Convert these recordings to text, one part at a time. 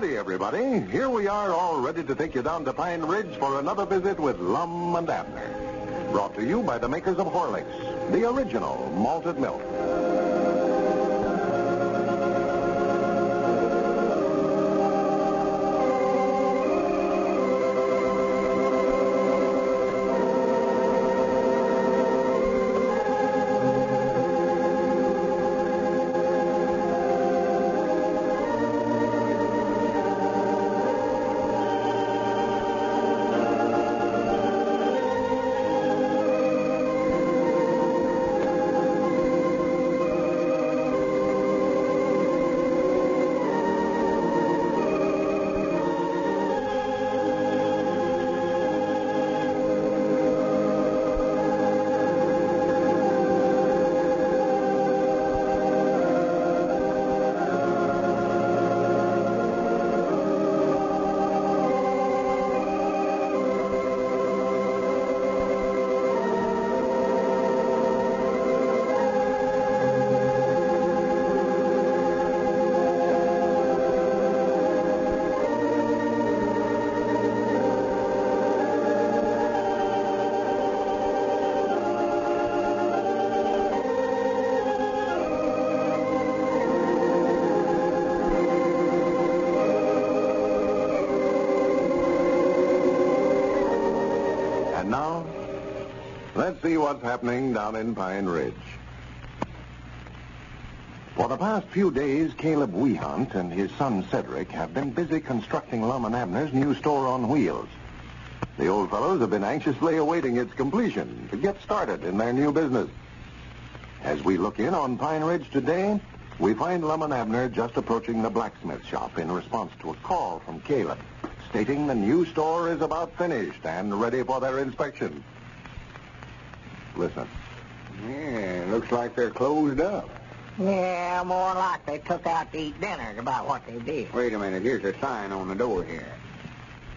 Howdy, everybody. Here we are all ready to take you down to Pine Ridge for another visit with Lum and Abner. Brought to you by the makers of Horlicks, the original malted milk. Let's see what's happening down in Pine Ridge. For the past few days, Caleb Wehunt and his son Cedric have been busy constructing Lum and Abner's new store on wheels. The old fellows have been anxiously awaiting its completion to get started in their new business. As we look in on Pine Ridge today, we find Lum and Abner just approaching the blacksmith shop in response to a call from Caleb stating the new store is about finished and ready for their inspection. Listen. Yeah, looks like they're closed up. Yeah, more like they took out to eat dinner about what they did. Wait a minute, here's a sign on the door here.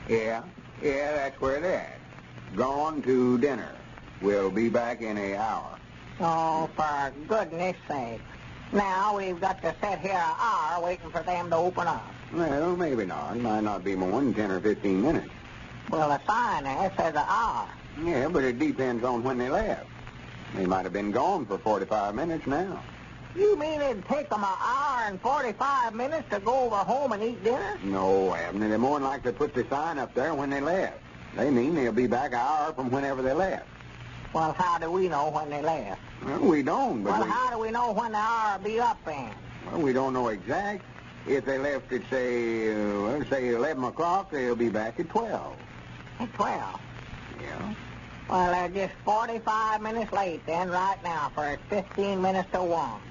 Yeah, yeah, that's where it is. Gone to dinner. We'll be back in a hour. Oh, for goodness sake. Now we've got to sit here an hour waiting for them to open up. Well, maybe not. Might not be more than 10 or 15 minutes. Well, the sign there says an hour. Yeah, but it depends on when they left. They might have been gone for 45 minutes now. You mean it'd take them an hour and 45 minutes to go over home and eat dinner? No, Abner, they're more than likely to put the sign up there when they left. They mean they'll be back an hour from whenever they left. Well, how do we know when they left? Well, we don't, but Well, we, how do we know when the hour will be up then? well, we don't know exact. If they left at, say, uh, say 11 o'clock, they'll be back at 12. At 12. Well, they're just 45 minutes late then, right now, for it's 15 minutes to 1.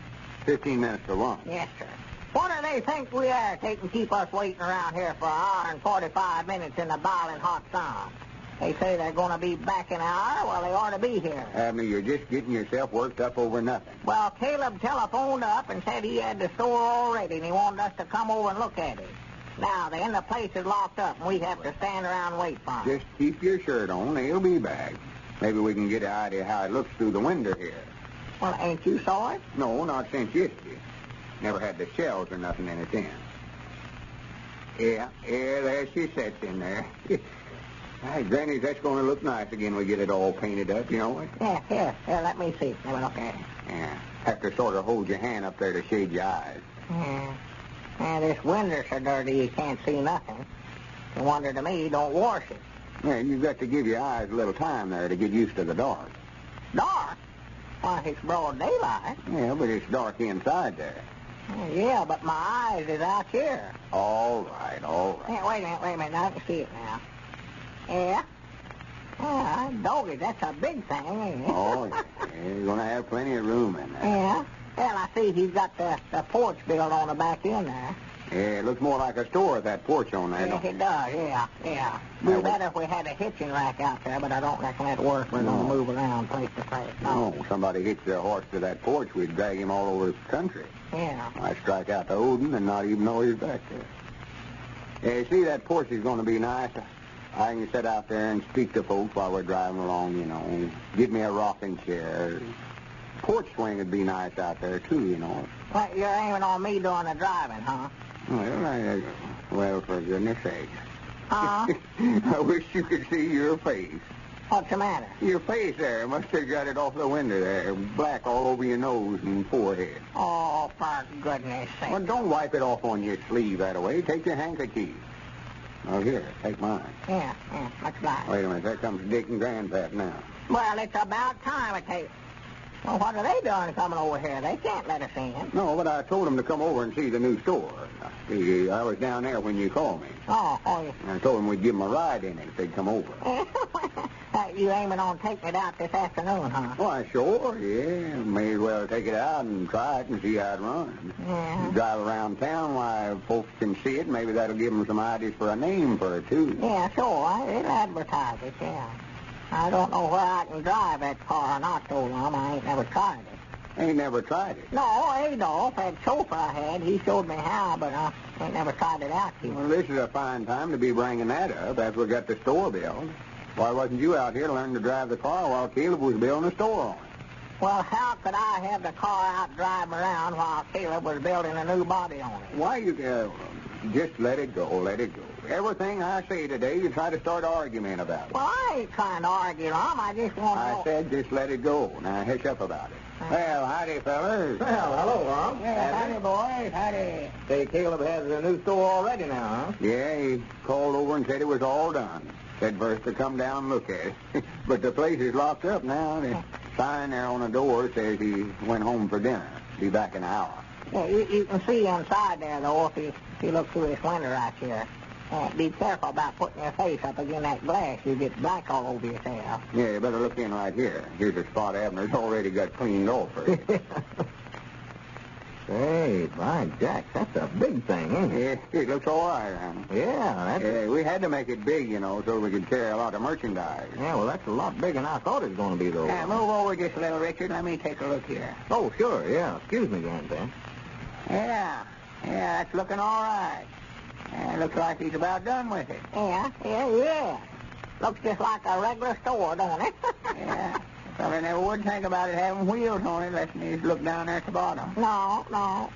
15 minutes to 1. Yes, sir. What do they think we are taking keep us waiting around here for an hour and 45 minutes in the boiling hot sun? They say they're going to be back in an hour. Well, they ought to be here. Abner, you're just getting yourself worked up over nothing. Well, Caleb telephoned up and said he had the store all ready and he wanted us to come over and look at it. Now, then, the place is locked up and we have to stand around and wait for 'em. Just keep your shirt on. They'll be back. Maybe we can get an idea how it looks through the window here. Well, ain't you saw it? No, not since yesterday. Never had the shells or nothing in it then. Yeah, yeah, there she sits in there. Hey, Granny, that's going to look nice again we get it all painted up, you know it? Yeah, here. Here, let me see. Let me look at it. Yeah. Have to sort of hold your hand up there to shade your eyes. Yeah. Yeah, this window's so dirty you can't see nothing. No wonder to me you don't wash it. Yeah, you've got to give your eyes a little time there to get used to the dark. Dark? Why, it's broad daylight. Yeah, but it's dark inside there. Yeah, but my eyes is out here. All right, all right. Yeah, wait a minute, wait a minute. I can see it now. Yeah? Yeah, doggy, that's a big thing, ain't it? Oh, yeah. You're going to have plenty of room in there. Yeah? Well, I see he's got the, the porch built on the back end there. Yeah, it looks more like a store with that porch on there, Yes, it does, yeah, yeah. Be we- better if we had a hitching rack out there, but I don't reckon that'd work. We're No. going to move around place to place. No, somebody hitched their horse to that porch, we'd drag him all over the country. Yeah. I strike out to Odin and not even know he's back there. Yeah, see, that porch is going to be nice. I can sit out there and speak to folks while we're driving along, you know. Give me a rocking chair. Porch swing would be nice out there, too, you know. Well, you're aiming on me doing the driving, huh? Well, I, uh, well, for goodness sake. Huh? I wish you could see your face. What's the matter? Your face there must have got it off the window there. Black all over your nose and forehead. Oh, for goodness sake. Well, don't wipe it off on your sleeve that way. Take your handkerchief. Oh, here, take mine. Yeah, yeah, much obliged. Wait a minute. There comes Dick and Grandpap now. Well, it's about time it takes. Well, what are they doing coming over here? They can't let us in. No, but I told them to come over and see the new store. I was down there when you called me. Oh, oh, And I told them we'd give them a ride in it if they'd come over. you... Uh, you aiming on taking it out this afternoon, huh? Why, sure, yeah. May as well take it out and try it and see how it runs. Yeah. Drive around town while folks can see it. Maybe that'll give them some ideas for a name for it, too. Yeah, sure. It'll advertise it, yeah. I don't know where I can drive that car or not so long. I ain't never tried it. Ain't never tried it. No, Adolf, that chauffeur I had, he showed me how, but I ain't never tried it out here. Well, this is a fine time to be bringing that up after we got the store built. Why wasn't you out here learning to drive the car while Caleb was building the store on it? Well, how could I have the car out driving around while Caleb was building a new body on it? Why you uh, just let it go, let it go. Everything I say today, you try to start an argument about it. Well, I ain't trying to argue, Tom. I just want to I know. said just let it go. Now hush up about it. Well, howdy, fellas. Well, hello, Ron. Yeah, howdy, boys. Howdy. Say, Caleb has a new store already now, huh? Yeah, he called over and said it was all done. Said for us to come down and look at it. but the place is locked up now. The sign there on the door says he went home for dinner. Be back in an hour. Yeah, you, you can see inside there, though, if you, if you look through this window right here. Uh, be careful about putting your face up against that glass. You get black all over yourself. Yeah, you better look in right here. Here's a spot Abner's already got cleaned off for you. Say, by Jack, that's a big thing, ain't it? yeah, it looks all right, huh? Yeah, that's... Yeah, we had to make it big, you know, so we could carry a lot of merchandise. Yeah, well, that's a lot bigger than I thought it was going to be, though. Yeah, move over just a little, Richard. Let me take a look here. Oh, sure, yeah. Excuse me, Grandpa. Yeah, yeah, that's looking all right. Yeah, looks like he's about done with it. Yeah, yeah, yeah. Looks just like a regular store, don't it? Yeah. Fella never would think about it having wheels on it unless you just look down there at the bottom. No, no.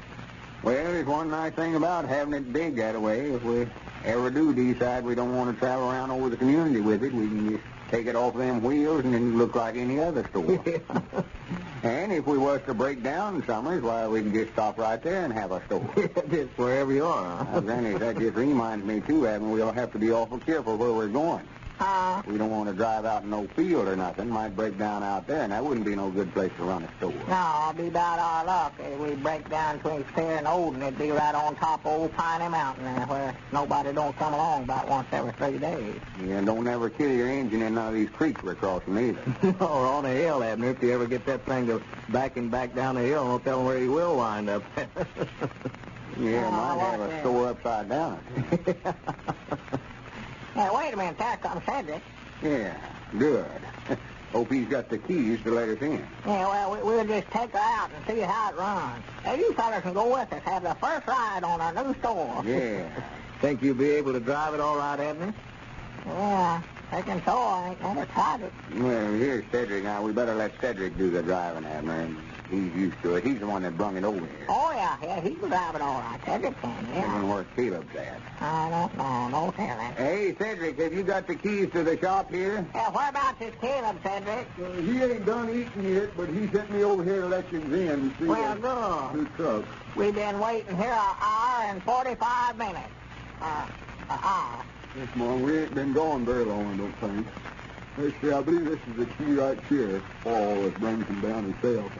Well, there's one nice thing about having it big that way. If we ever do decide we don't want to travel around over the community with it, we can just take it off them wheels and then look like any other store. and if we was to break down in summers, why, we can just stop right there and have a store. just wherever you are, Now, huh? Granny, that just reminds me, too, Abner, we'll have to be awful careful where we're going. Uh, We don't want to drive out in no field or nothing. Might break down out there, and that wouldn't be no good place to run a store. no, I'll be about our luck. If we break down between Fair and Olden, it'd be right on top of old Piney Mountain there, where nobody don't come along about once every three days. Yeah, and don't ever kill your engine in none of these creeks we're crossing either. or on a hill, Abner. If you ever get that thing to backing back down the hill, don't tell him where he will wind up. Yeah, Oh, might have a store upside down. Hey, wait a minute. There comes Cedric. Yeah, good. Hope he's got the keys to let us in. Yeah, well, we, we'll just take her out and see how it runs. Hey, you fellas can go with us. Have the first ride on our new store. Yeah. Think you'll be able to drive it all right, Abner? Yeah, thinking so. I ain't never tried it. Well, here's Cedric now. We better let Cedric do the driving, Abner. He's used to it. He's the one that brung it over here. Oh, yeah, yeah, he can drive all right. Cedric can, Even yeah. where Caleb's at. I don't know. No telling. Hey, Cedric, have you got the keys to the shop here? Yeah, whereabouts is Caleb, Cedric? Uh, he ain't done eating yet, but he sent me over here to let you in see Well, good. two trucks. We've been waiting here an hour and 45 minutes. Uh, an hour. Yes, Mom, we ain't been gone very long, I don't think. Let's see, I believe this is the key right here. Paul that brings him down himself.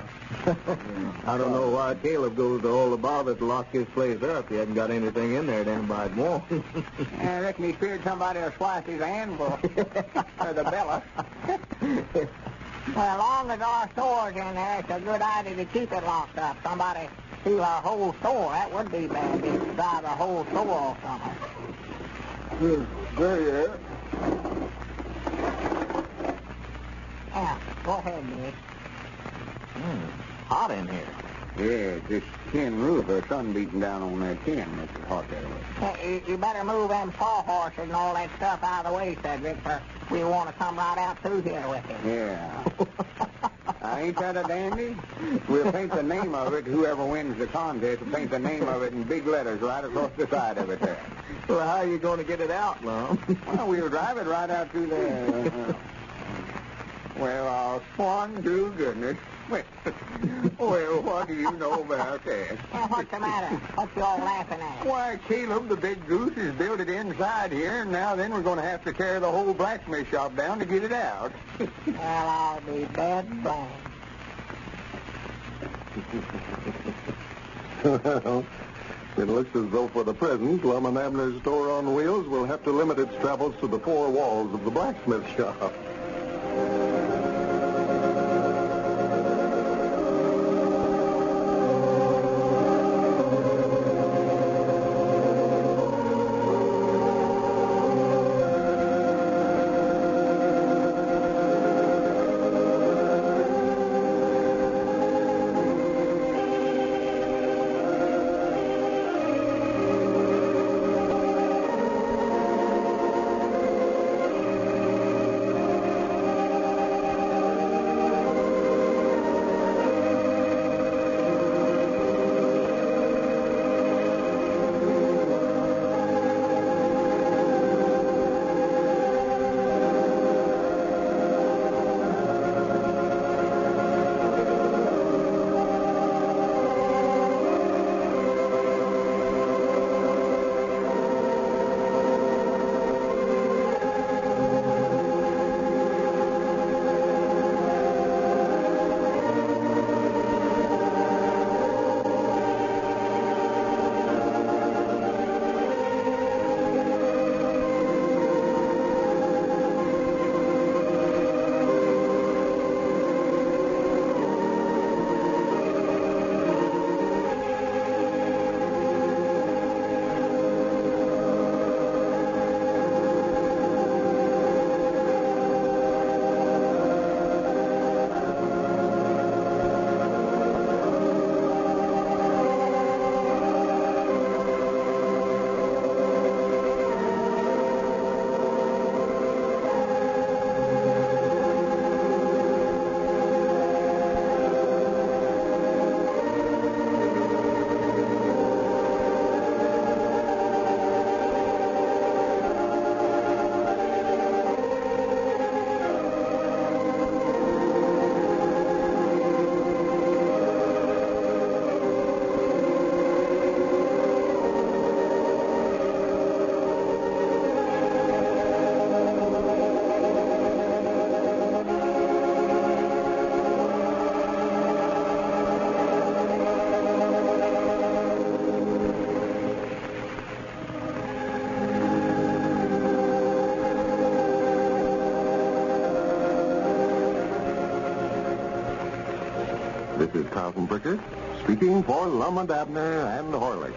I don't know why Caleb goes to all the bother to lock his place up. He hasn't got anything in there that anybody'd want. I reckon he feared somebody will slice his anvil. or the Bella. Well, as long as our store's in there, it's a good idea to keep it locked up. Somebody steal our whole store. That would be bad. If you drive the whole store off somewhere. There you are. Yeah, go ahead, Dick. Hmm, hot in here. Yeah, this tin roof, the sun beating down on that tin makes it hot that way. Hey, you, you better move them sawhorses and all that stuff out of the way, Cedric, for we want to come right out through here with it. Yeah. ain't that a dandy? We'll paint the name of it. Whoever wins the contest will paint the name of it in big letters right across the side of it there. Well, how are you going to get it out, Lum? Well, we'll drive it right out through there. well, I'll swan to goodness. Well, what do you know about that? Well, what's the matter? What you all laughing at? Why, Caleb, the big goose is built it inside here, and now then we're going to have to tear the whole blacksmith shop down to get it out. Well, I'll be dead blamed. well, it looks as though for the present, Lum and Abner's store on wheels will have to limit its travels to the four walls of the blacksmith shop. Is Carlton Bricker speaking for Lum and Abner and Horlick,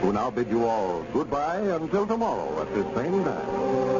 who now bid you all goodbye until tomorrow at this same time.